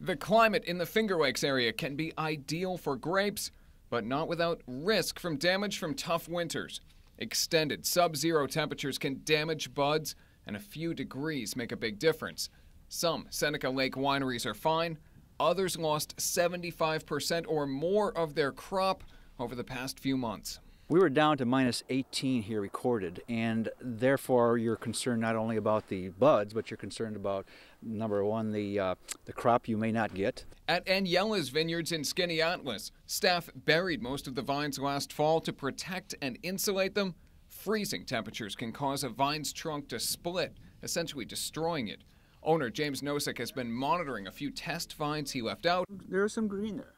The climate in the Finger Lakes area can be ideal for grapes, but not without risk from damage from tough winters. Extended sub zero temperatures can damage buds, and a few degrees make a big difference. Some Seneca Lake wineries are fine, others lost 75% or more of their crop over the past few months. We were down to minus 18 here recorded, and therefore you're concerned not only about the buds, but you're concerned about number one, the uh, the crop you may not get. At Anyela's vineyards in Skaneateles, staff buried most of the vines last fall to protect and insulate them. Freezing temperatures can cause a vine's trunk to split, essentially destroying it. Owner James Nosek has been monitoring a few test vines he left out. There's some green there.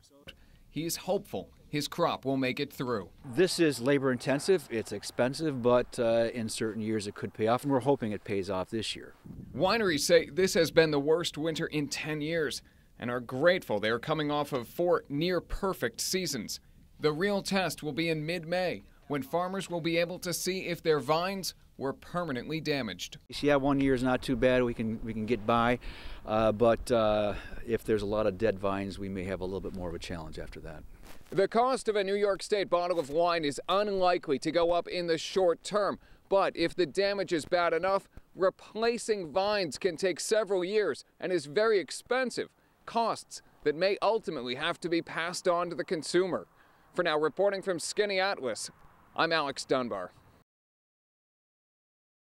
He's hopeful his crop will make it through. This is labor intensive, it's expensive, but uh, in certain years it could pay off, and we're hoping it pays off this year. Wineries say this has been the worst winter in 10 years and are grateful they are coming off of four near perfect seasons. The real test will be in mid May when farmers will be able to see if their vines were permanently damaged. Yeah, one year is not too bad. We can we can get by, uh, but uh, if there's a lot of dead vines, we may have a little bit more of a challenge after that. The cost of a New York State bottle of wine is unlikely to go up in the short term. But if the damage is bad enough, replacing vines can take several years and is very expensive. Costs that may ultimately have to be passed on to the consumer. For now, reporting from Skaneateles, I'm Alex Dunbar.